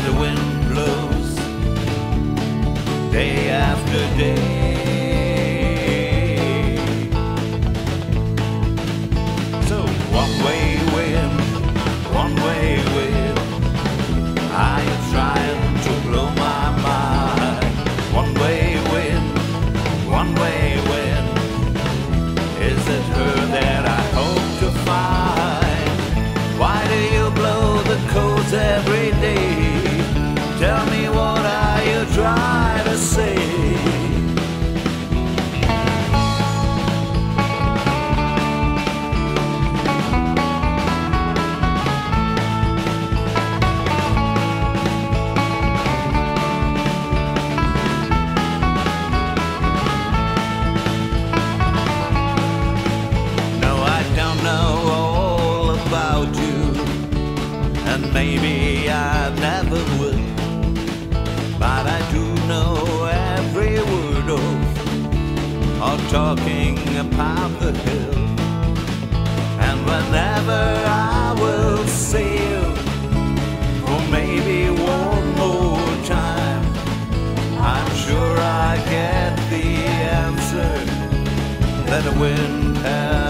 where the wind blows day after day. So one way wind, one way wind. and maybe I never will, But I do know every word of all talking about the hill. And whenever I will see you, or maybe one more time, I'm sure I get the answer that the wind has.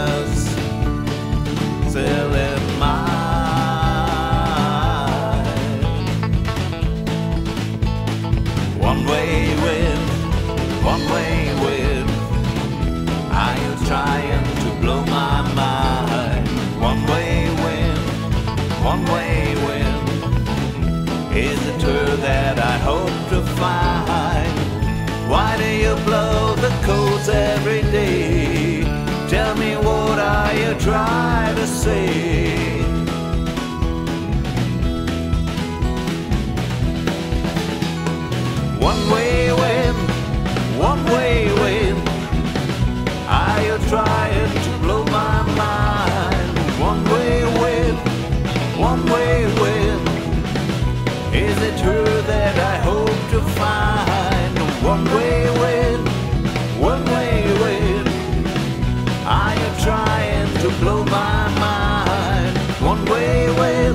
to blow my mind. One way, well,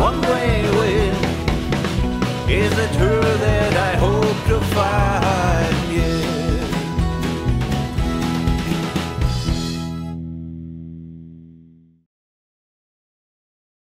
one way, well, is it true?